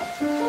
うん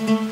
Thank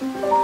Thank